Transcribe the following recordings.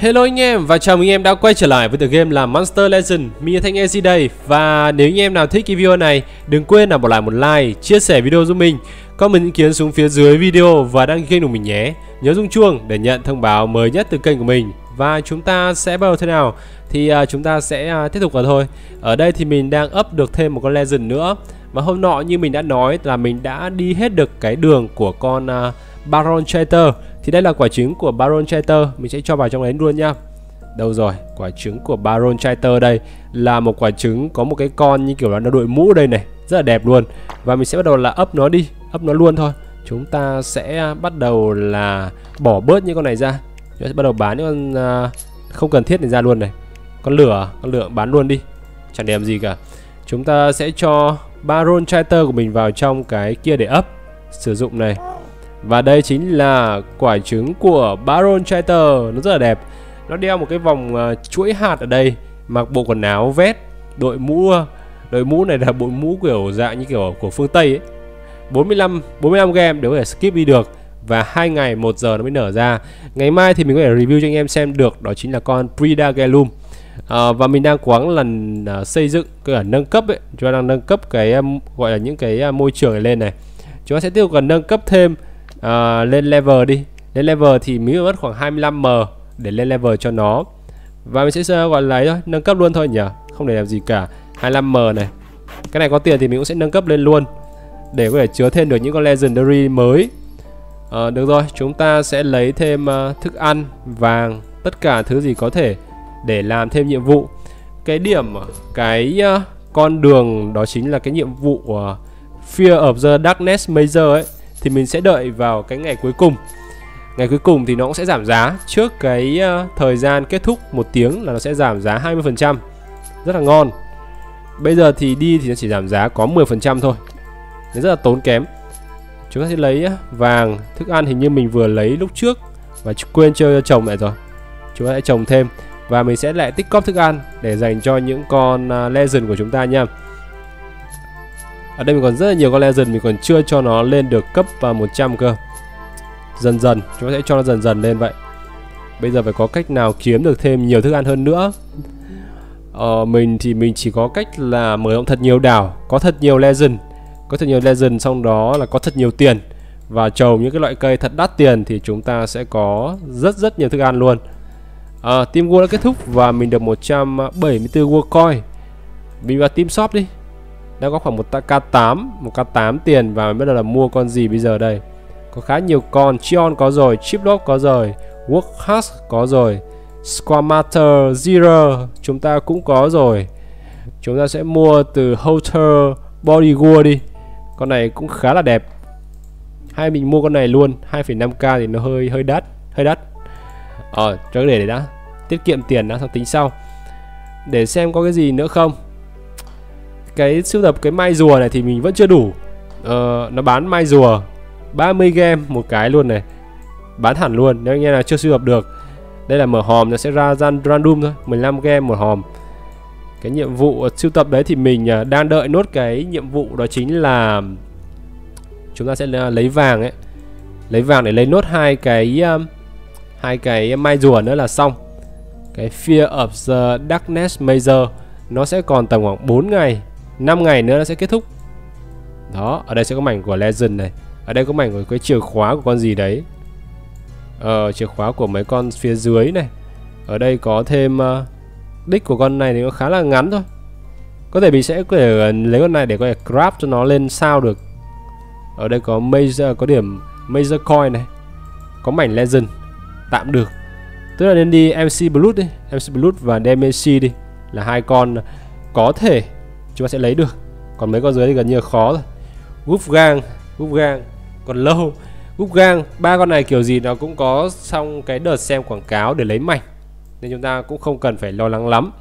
Hello anh em và chào mừng anh em đã quay trở lại với tựa game là Monster Legend. Mình là Thanh EZ đây Và nếu anh em nào thích cái video này Đừng quên là bỏ lại một like, chia sẻ video giúp mình Comment ý kiến xuống phía dưới video và đăng ký kênh của mình nhé. Nhớ rung chuông để nhận thông báo mới nhất từ kênh của mình. Và chúng ta sẽ bắt đầu thế nào? Thì uh, chúng ta sẽ uh, tiếp tục vào thôi. Ở đây thì mình đang up được thêm một con Legend nữa. Và hôm nọ như mình đã nói là mình đã đi hết được cái đường của con uh, Baron Chater thì đây là quả trứng của Baron Chatter Mình sẽ cho vào trong đấy luôn nha Đâu rồi, quả trứng của Baron Chatter đây Là một quả trứng có một cái con như kiểu là nó đội mũ đây này Rất là đẹp luôn. Và mình sẽ bắt đầu là ấp nó đi Ấp nó luôn thôi. Chúng ta sẽ bắt đầu là bỏ bớt những con này ra. Chúng ta sẽ bắt đầu bán những con à, không cần thiết này ra luôn này. Con lửa, con lửa bán luôn đi. Chẳng đẹp gì cả. Chúng ta sẽ cho Baron Chatter của mình vào trong cái kia để ấp Sử dụng này và đây chính là quả trứng của Baron Chatter Nó rất là đẹp Nó đeo một cái vòng uh, chuỗi hạt ở đây Mặc bộ quần áo vest Đội mũ ờ, Đội mũ này là bộ mũ kiểu dạng như kiểu của phương Tây ấy 45 45 game để có thể skip đi được và hai ngày 1 giờ nó mới nở ra. Ngày mai thì mình có thể review cho anh em xem được đó chính là con Predagelum. À, ờ, và mình đang cố gắng lần uh, xây dựng cái là nâng cấp ấy, chúng ta đang nâng cấp cái um, gọi là những cái uh, môi trường này lên này. Chúng ta sẽ tiếp tục cần nâng cấp thêm à, lên level đi. Lên level thì mình mất khoảng 25m để lên level cho nó. Và mình sẽ gọi là thôi nâng cấp luôn thôi nhỉ? Không để làm gì cả. 25m này. Cái này có tiền thì mình cũng sẽ nâng cấp lên luôn để có thể chứa thêm được những con legendary mới. À, được rồi chúng ta sẽ lấy thêm uh, thức ăn vàng tất cả thứ gì có thể để làm thêm nhiệm vụ. Cái điểm cái uh, con đường đó chính là cái nhiệm vụ uh, Fear of the Darkness Major ấy thì mình sẽ đợi vào cái ngày cuối cùng. Ngày cuối cùng thì nó cũng sẽ giảm giá. Trước cái uh, thời gian kết thúc một tiếng là nó sẽ giảm giá 20% rất là ngon. Bây giờ thì đi thì nó chỉ giảm giá có 10% thôi. Nó rất là tốn kém. Chúng ta sẽ lấy ờ, vàng thức ăn hình như mình vừa lấy lúc trước và quên chơi cho chồng lại rồi. Chúng ta sẽ trồng thêm và mình sẽ lại tích cóp thức ăn để dành cho những con uh, legend của chúng ta nha ở đây mình còn rất là nhiều con legend mình còn chưa cho nó lên được cấp và 100 cơ. Dần dần chúng ta sẽ cho nó dần dần lên vậy. Bây giờ phải có cách nào kiếm được thêm nhiều thức ăn hơn nữa? Ờ, mình thì mình chỉ có cách là mở rộng thật nhiều đảo có thật nhiều legend. Có thật nhiều legend xong đó là có thật nhiều tiền. Và trồng những cái loại cây thật đắt tiền thì chúng ta sẽ có rất rất nhiều thức ăn luôn. À, team war đã kết thúc và mình được 174 war coin. Mình vào team shop đi đã có khoảng một k8 một k8 tiền và bắt đầu là mua con gì bây giờ đây? Có khá nhiều con Chion có rồi chiplop có rồi Workhas có rồi Squamater Zero chúng ta cũng có rồi. Chúng ta sẽ mua từ Hotel Bodyguard đi. Con này cũng khá là đẹp. Hay mình mua con này luôn 2,5k thì nó hơi hơi đắt hơi đắt. Ờ cho để để đã. Tiết kiệm tiền đã xong tính sau. Để xem có cái gì nữa không? Cái sưu tập cái mai rùa này thì mình vẫn chưa đủ. Ờ, nó bán mai rùa 30 game một cái luôn này. Bán hẳn luôn nếu anh em nào chưa sưu tập được. Đây là mở hòm nó sẽ ra random thôi 15 game một hòm. Cái nhiệm vụ sưu tập đấy thì mình ờ, đang đợi nốt cái nhiệm vụ đó chính là chúng ta sẽ lấy vàng ấy. Lấy vàng để lấy nốt hai cái ờ, hai cái mai rùa nữa là xong. Cái Fear of the Darkness Major nó sẽ còn tầm khoảng 4 ngày. 5 ngày nữa nó sẽ kết thúc. Đó ở đây sẽ có mảnh của legend này. Ở đây có mảnh của cái chìa khóa của con gì đấy. Ờ chìa khóa của mấy con phía dưới này. Ở đây có thêm uh, đích của con này thì nó khá là ngắn thôi. Có thể mình sẽ có thể ờ, lấy con này để có thể grab cho nó lên sao được. Ở đây có major có điểm major coin này. Có mảnh legend. Tạm được. Tức là nên đi mc blood đi. Mc blood và dmc đi. Là hai con có thể chúng ta sẽ lấy được. Còn mấy con dưới thì gần như là khó rồi. Gúp gang gúp gang, còn lâu. Gúp gang, ba con này kiểu gì nó cũng có xong cái đợt xem quảng cáo để lấy mảnh. Nên chúng ta cũng không cần phải lo lắng lắm.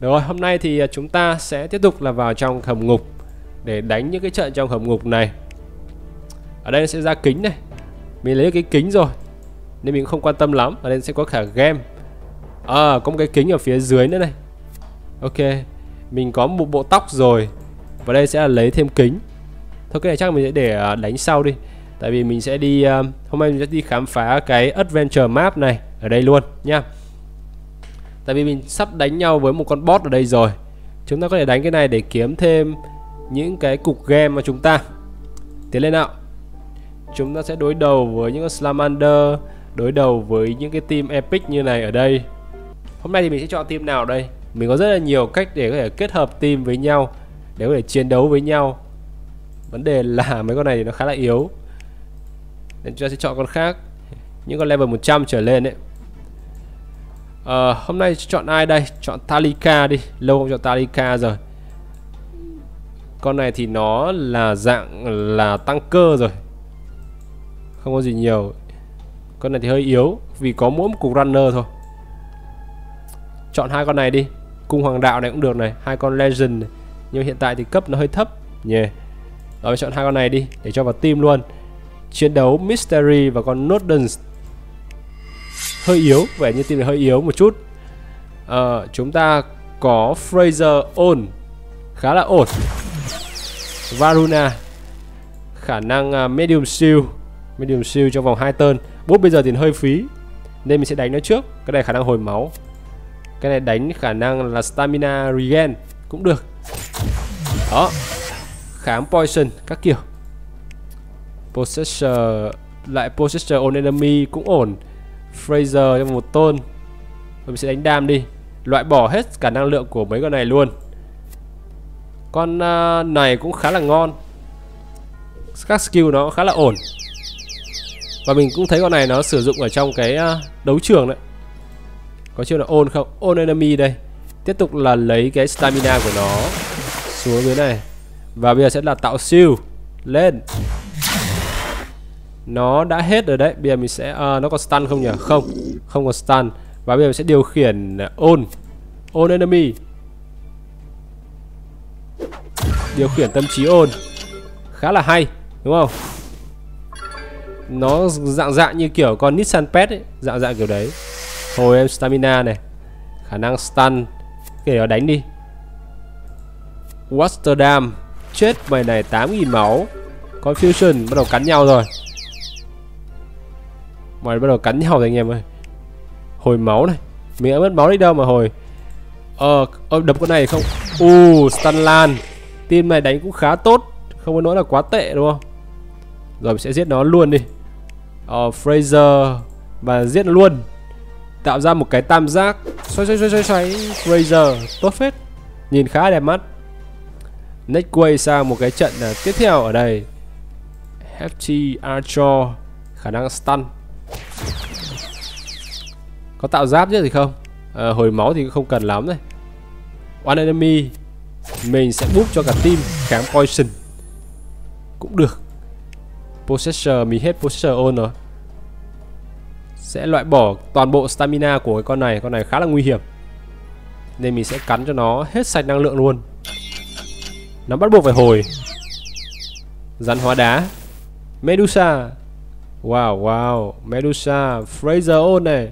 Được rồi, hôm nay thì chúng ta sẽ tiếp tục là vào trong hầm ngục để đánh những cái trận trong hầm ngục này. Ở đây sẽ ra kính này. Mình lấy cái kính rồi, nên mình không quan tâm lắm. Ở đây sẽ có cả game. À có một cái kính ở phía dưới nữa này. Ok mình có một bộ tóc rồi, và đây sẽ là lấy thêm kính. Thôi, cái này chắc mình sẽ để à, đánh sau đi. Tại vì mình sẽ đi à, hôm nay mình sẽ đi khám phá cái adventure map này ở đây luôn nha Tại vì mình sắp đánh nhau với một con boss ở đây rồi. Chúng ta có thể đánh cái này để kiếm thêm những cái cục game mà chúng ta. Tiến lên nào. Chúng ta sẽ đối đầu với những Slamander, Đối đầu với những cái team epic như này ở đây. Hôm nay thì mình sẽ chọn team nào đây? Mình có rất là nhiều cách để có thể kết hợp team với nhau Để có thể chiến đấu với nhau. Vấn đề là mấy con này thì nó khá là yếu. Nên chúng ta sẽ chọn con khác. Những con level 100 trở lên đấy à, ờ, Hôm nay chọn ai đây? Chọn Talika đi. Lâu không chọn Talika rồi. Con này thì nó là dạng là tăng cơ rồi. Không có gì nhiều. Con này thì hơi yếu Vì có mỗi một cục runner thôi. Chọn hai con này đi. Cung hoàng đạo này cũng được này hai con legend này. Nhưng hiện tại thì cấp nó hơi thấp. Nhỉ yeah. Rồi chọn hai con này đi Để cho vào team luôn. Chiến đấu Mystery và con Nodens. Hơi yếu vẻ như team này hơi yếu một chút. À, chúng ta có Fraser ổn khá là ổn. Varuna. Khả năng uh, medium seal medium seal trong vòng 2 turn. Bút bây giờ thì hơi phí nên mình sẽ đánh nó trước. Cái này khả năng hồi máu cái này đánh khả năng là stamina regen cũng được. Đó kháng poison các kiểu. Possessor lại possessor on enemy cũng ổn. Fraser trong một tôn. Mình sẽ đánh đam đi. Loại bỏ hết cả năng lượng của mấy con này luôn. Con uh, này cũng khá là ngon. Các skill nó khá là ổn. Và mình cũng thấy con này nó sử dụng ở trong cái uh, đấu trường đấy. Có chiêu là ôn không? Ôn enemy đây. Tiếp tục là lấy cái stamina của nó Xuống dưới này. Và bây giờ sẽ là tạo siêu Lên. Nó đã hết rồi đấy. Bây giờ mình sẽ à, nó có stun không nhỉ? Không không có stun. Và bây giờ mình sẽ điều khiển ôn. Ôn enemy. Điều khiển tâm trí ôn. Khá là hay đúng không? Nó dạng dạng như kiểu con Nissan Pet ấy. Dạng dạng kiểu đấy hồi em stamina này. Khả năng stun. Kể nó đánh đi. Wasterdam chết mày này 8.000 máu. Confusion bắt đầu cắn nhau rồi. Mày bắt đầu cắn nhau rồi anh em ơi. Hồi máu này. Mình đã mất máu đi đâu mà hồi? Ờ, ờ đập con này không? U, uh, Stunlan Team này đánh cũng khá tốt. Không có nói là quá tệ đúng không? Rồi mình sẽ giết nó luôn đi. Ờ, Fraser. Và giết nó luôn. Tạo ra một cái tam giác. Xoay xoay xoay xoay xoay. Razor tốt phết. Nhìn khá đẹp mắt. Next quay sang một cái trận uh, tiếp theo ở đây. Hefty Archer Khả năng stun. Có tạo giáp chứ gì không? À, Hồi máu thì không cần lắm này One enemy. Mình sẽ búp cho cả team kháng poison. Cũng được. Possessor mình hết Possessor on rồi. Sẽ loại bỏ toàn bộ stamina của cái con này. Con này khá là nguy hiểm. Nên mình sẽ cắn cho nó hết sạch năng lượng luôn. Nó bắt buộc phải hồi. Rắn hóa đá. Medusa. Wow wow. Medusa Fraser ôn này.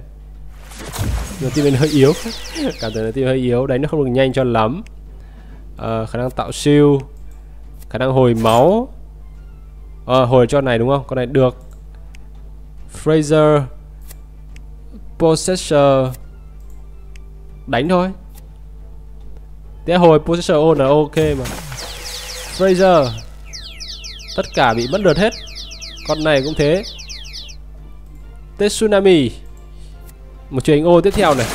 Nhưng tim mình hơi yếu. Cảm thấy là tim hơi yếu. Đánh nó không được nhanh cho lắm. À, khả năng tạo siêu. Khả năng hồi máu. À, hồi cho này đúng không? Con này được. Fraser. Possessor. Đánh thôi. Thế hồi Possessor on là ok mà. Fraser. Tất cả bị mất lượt hết. Con này cũng thế. Tsunami. Một chuyện ô tiếp theo này.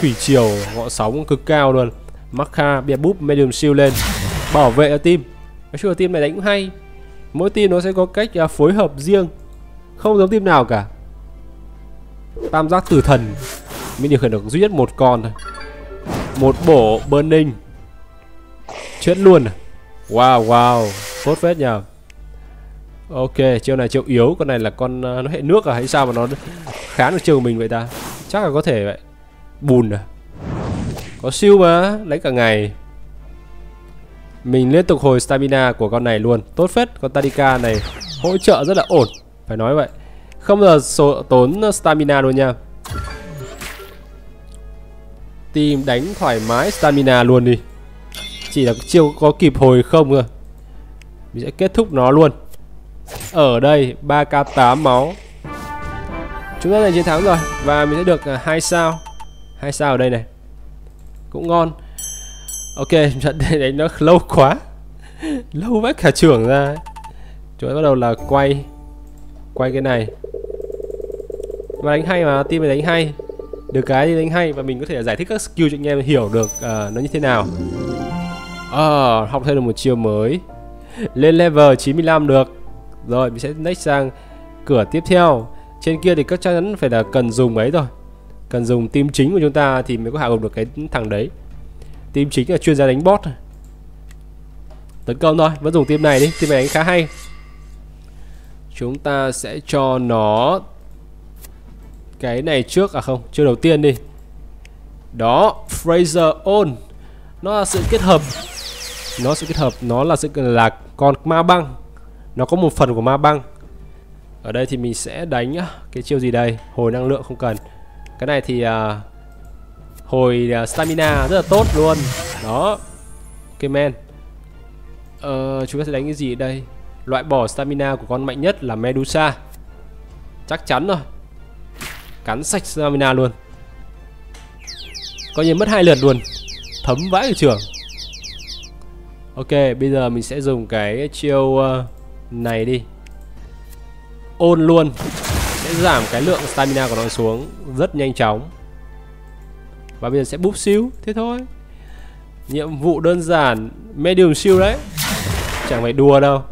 Thủy triều ngọn sóng cực cao luôn. Makha bia búp medium shield lên. Bảo vệ ở team. Nói chung là team này đánh cũng hay. Mỗi team nó sẽ có cách à, phối hợp riêng. Không giống team nào cả tam giác tử thần mình điều khiển được duy nhất một con thôi một bổ burning chết luôn à? wow wow tốt phết nhờ Ok, chiêu này chiêu yếu, con này là con à, nó hệ nước à hay sao mà nó khá được chiêu của mình vậy ta? Chắc là có thể vậy. Bùn à? Có siêu mà, lấy cả ngày. Mình liên tục hồi stamina của con này luôn. Tốt phết, con Tadika này hỗ trợ rất là ổn, phải nói vậy. Không bao giờ số, tốn stamina luôn nha. Team đánh thoải mái stamina luôn đi. Chỉ là chiêu có kịp hồi không thôi. Mình sẽ kết thúc nó luôn. Ở đây 3k8 máu Chúng ta đã chiến thắng rồi Và mình sẽ được à, 2 sao hai sao ở đây này cũng ngon ok trận này nó lâu quá lâu vách cả trưởng ra chúng ta bắt đầu là quay quay cái này mà đánh hay mà team này đánh hay. Được cái thì đánh hay và mình có thể giải thích các skill cho anh em hiểu được uh, nó như thế nào. À, học thêm được một chiêu mới. Lên level 95 được. Rồi mình sẽ next sang cửa tiếp theo. Trên kia thì chắc chắn phải là cần dùng ấy rồi cần dùng team chính của chúng ta thì mới có hạ gục được cái thằng đấy. Team chính là chuyên gia đánh bot. Tấn công thôi vẫn dùng team này đi. Team này đánh khá hay. Chúng ta sẽ cho nó cái này trước à không chưa đầu tiên đi. Đó Fraser On nó là sự kết hợp nó sự kết hợp nó là sự là con ma băng. Nó có một phần của ma băng. Ở đây thì mình sẽ đánh cái chiêu gì đây? Hồi năng lượng không cần. Cái này thì uh, hồi uh, stamina rất là tốt luôn. Đó ok men. Uh, chúng ta sẽ đánh cái gì đây? Loại bỏ stamina của con mạnh nhất là Medusa. Chắc chắn rồi cắn sạch stamina luôn. Coi như mất hai lượt luôn. Thấm vãi ở trường. Ok, bây giờ mình sẽ dùng cái chiêu ờ, này đi. Ôn luôn. Sẽ giảm cái lượng stamina của nó xuống rất nhanh chóng. Và bây giờ sẽ búp siêu thế thôi. Nhiệm vụ đơn giản, medium siêu đấy. Chẳng phải đùa đâu.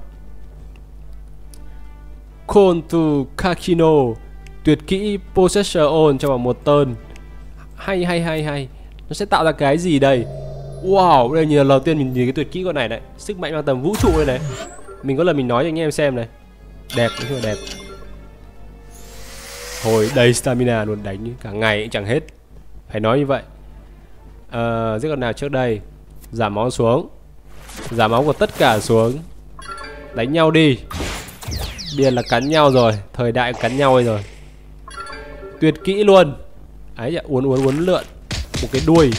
Kon to Kakino tuyệt kỹ Possessor On cho vào một turn. Hay hay hay hay. Nó sẽ tạo ra cái gì đây? Wow đây là lần đầu tiên mình nhìn cái tuyệt kỹ con này đấy sức mạnh mang tầm vũ trụ đây này. Mình có lần mình nói cho anh em xem này. Đẹp đúng là đẹp. Hồi đầy stamina luôn đánh cả ngày cũng chẳng hết. Phải nói như vậy. À, giết con nào trước đây? Giảm máu xuống. Giảm máu của tất cả xuống. Đánh nhau đi. Biên là cắn nhau rồi. Thời đại cắn nhau rồi tuyệt kỹ luôn. Ấy dạ uốn uốn uốn lượn. Một cái đuôi.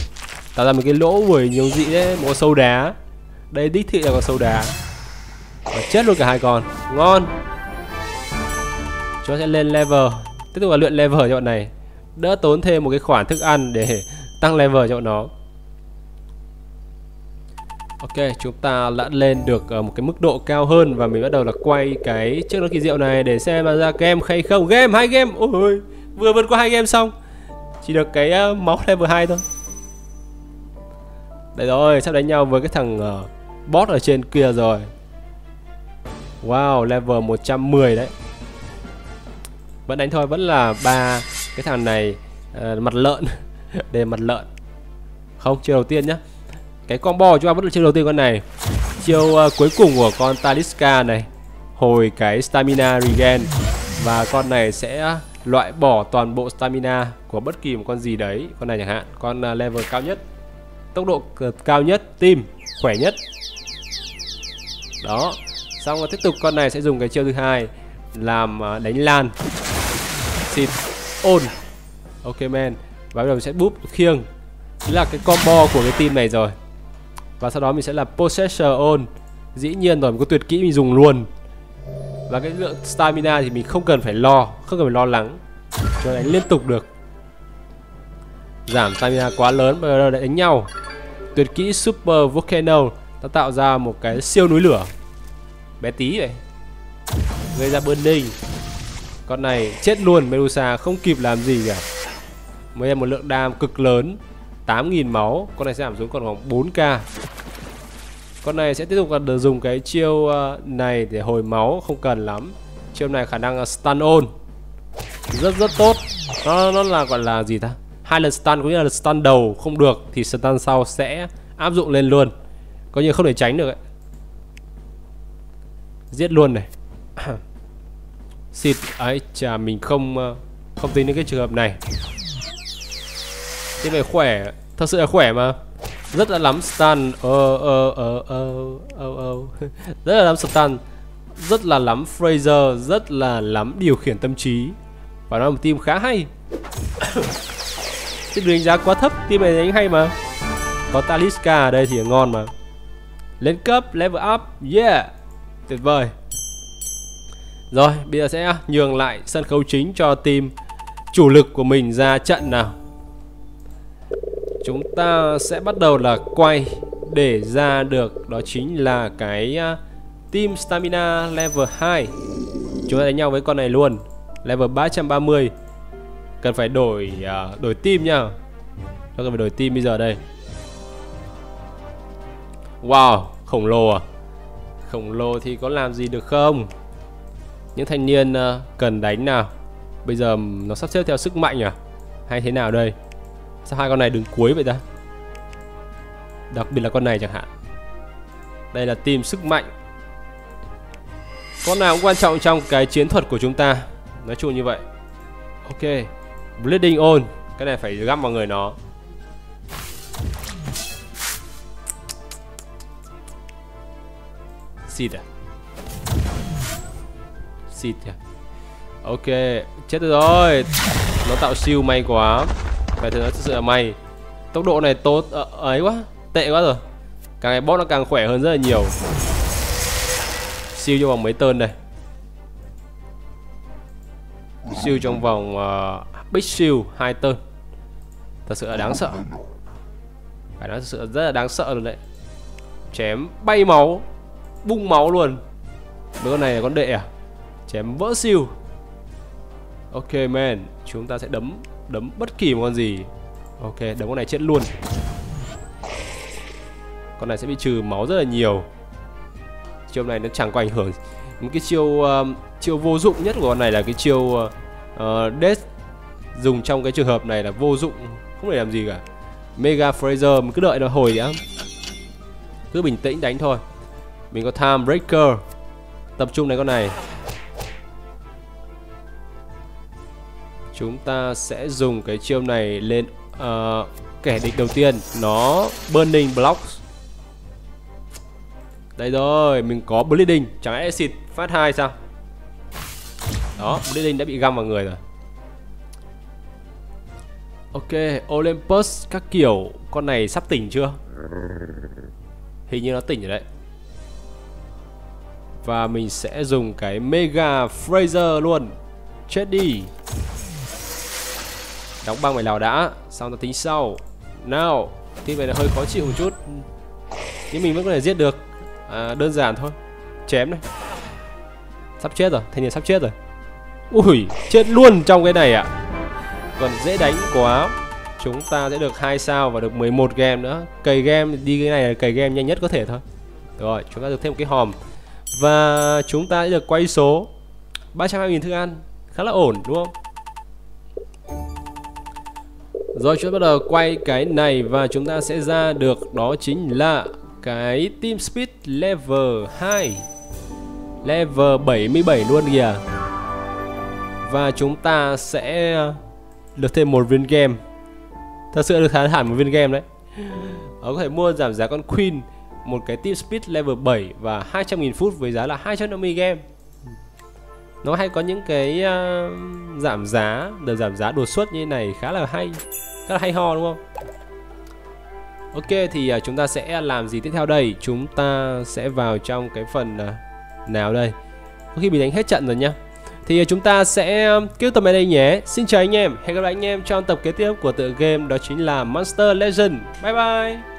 Tạo ra một cái lỗ buổi nhiều dị đấy một sâu đá. Đây đích thị là con sâu đá. Và chết luôn cả hai con. Ngon. Chúng ta sẽ lên level. Tiếp tục là luyện level cho bọn này. Đỡ tốn thêm một cái khoản thức ăn để tăng level cho bọn nó. Ok, chúng ta đã lên được ờ, một cái mức độ cao hơn và mình bắt đầu là quay cái chiếc nó kỳ diệu này để xem là ra game hay không. Game, hai game. Ôi, vừa vượt qua hai game xong. Chỉ được cái uh, máu level 2 thôi. Đấy rồi, sắp đánh nhau với cái thằng ờ, uh, boss ở trên kia rồi. Wow, level 110 đấy. Vẫn đánh thôi, vẫn là ba cái thằng này uh, mặt lợn. Đây mặt lợn. Không, chiêu đầu tiên nhá cái combo của chúng ta vẫn là chiêu đầu tiên con này chiêu uh, cuối cùng của con Taliska này hồi cái stamina regen và con này sẽ loại bỏ toàn bộ stamina của bất kỳ một con gì đấy. Con này chẳng hạn con à, level cao nhất. Tốc độ cao nhất team khỏe nhất. Đó. Xong rồi tiếp tục con này sẽ dùng cái chiêu thứ hai làm à, đánh lan. Xịt. Ôn. Ok man và bây giờ mình sẽ búp khiêng. Chính là cái combo của cái team này rồi. Và sau đó mình sẽ là Possessor ôn. Dĩ nhiên rồi, mình có tuyệt kỹ mình dùng luôn. Và cái lượng stamina thì mình không cần phải lo, Không cần phải lo lắng. Cho đánh liên tục được. Giảm stamina quá lớn, Bây giờ lại đánh nhau. Tuyệt kỹ Super Volcano Nó tạo ra một cái siêu núi lửa. Bé tí vậy. Gây ra burning. Con này chết luôn, Medusa không kịp làm gì cả. Mới em một lượng đam cực lớn 8.000 máu. Con này sẽ giảm xuống còn khoảng 4k con này sẽ tiếp tục là dùng cái chiêu ờ, này để hồi máu, Không cần lắm. Chiêu này khả năng stun on Rất rất tốt. Nó nó là gọi là gì ta? Hai lần stun cũng như là stun đầu không được Thì stun sau sẽ áp dụng lên luôn. Coi như không thể tránh được ấy. Giết luôn này. Xịt. Ấy, chà, mình không ờ, Không tính đến cái trường hợp này. Thế này khỏe. Thật sự là khỏe mà. Rất là lắm stun Ờ ờ ờ ờ ờ ờ. Rất là lắm stun Rất là lắm Fraser. Rất là lắm điều khiển tâm trí. Và nó là một team khá hay. Chứ đánh giá quá thấp Team này đánh hay mà. Có Taliska ở đây thì ngon mà. Lên cấp, level up Yeah. Tuyệt vời. Rồi, bây giờ sẽ nhường lại sân khấu chính cho team chủ lực của mình ra trận nào chúng ta sẽ bắt đầu là quay để ra được đó chính là cái uh, Team Stamina level 2 Chúng ta đánh nhau với con này luôn. Level 330 Cần phải đổi uh, đổi team nha. Nó cần phải đổi team bây giờ đây. Wow, khổng lồ à. Khổng lồ thì có làm gì được không? Những thanh niên uh, cần đánh nào. Bây giờ nó sắp xếp theo sức mạnh à? Hay thế nào đây? Sao hai con này đứng cuối vậy ta? Đặc biệt là con này chẳng hạn. Đây là team sức mạnh. Con nào cũng quan trọng trong cái chiến thuật của chúng ta. Nói chung như vậy. Ok. Bleeding on. Cái này phải găm vào người nó. Xịt à? Xịt à Ok. Chết rồi. Nó tạo siêu may quá. Phải thật sự là may. Tốc độ này tốt à, ấy quá Tệ quá rồi. Càng ngày boss nó càng khỏe hơn rất là nhiều. Siêu trong vòng mấy tơn đây? Siêu trong vòng ờ, uh, Big siêu hai tơn Thật sự là đáng sợ. Phải nói thật sự rất là đáng sợ luôn đấy. Chém bay máu Bung máu luôn. Đứa con này là con đệ à? Chém vỡ siêu. Ok man Chúng ta sẽ đấm. Đấm bất kỳ một con gì. Ok đấm con này chết luôn. Con này sẽ bị trừ máu rất là nhiều. Chiêu này nó chẳng có ảnh hưởng. Một cái chiêu uh, Chiêu vô dụng nhất của con này là cái chiêu uh, Death. Dùng trong cái trường hợp này là vô dụng Không thể làm gì cả. Mega Fraser Mình cứ đợi nó hồi đã. Cứ bình tĩnh đánh thôi. Mình có Time Breaker. Tập trung đánh con này. Chúng ta sẽ dùng cái chiêu này lên uh, kẻ địch đầu tiên Nó Burning Blocks Đây rồi, mình có Bleeding Chẳng lẽ xịt phát hai sao? Đó, Bleeding đã bị găm vào người rồi. Ok, Olympus các kiểu Con này sắp tỉnh chưa? Hình như nó tỉnh rồi đấy. Và mình sẽ dùng cái Mega Fraser luôn. Chết đi. Đóng băng mày lào đã. Xong ta tính sau. Nào Team này là hơi khó chịu một chút. Nhưng mình vẫn có thể giết được. À, Đơn giản thôi. Chém này. Sắp chết rồi Thanh niên sắp chết rồi. Ui Chết luôn trong cái này ạ. À. Còn dễ đánh quá. Chúng ta sẽ được 2 sao và được 11 game nữa. Cày game đi cái này là cày game nhanh nhất có thể thôi. Rồi chúng ta được thêm một cái hòm. Và chúng ta sẽ được quay số 320.000 thức ăn. Khá là ổn đúng không? Rồi chúng ta bắt đầu quay cái này và chúng ta sẽ ra được đó chính là cái Team Speed level 2 Level 77 luôn kìa. Và chúng ta sẽ được thêm một viên game. Thật sự được thán hẳn một viên game đấy. Ở có thể mua giảm giá con Queen Một cái Team Speed level 7 và 200.000 phút với giá là 250 game. Nó hay có những cái uh, giảm giá, được giảm giá đột xuất như này khá là hay rất là hay ho, đúng không? Ok, thì à, chúng ta sẽ làm gì tiếp theo đây? Chúng ta sẽ vào trong cái phần à, nào đây? Có khi bị đánh hết trận rồi nhá Thì à, chúng ta sẽ kết tập ở đây nhé. Xin chào anh em. Hẹn gặp lại anh em trong tập kế tiếp của tựa game, Đó chính là Monster Legend. Bye bye!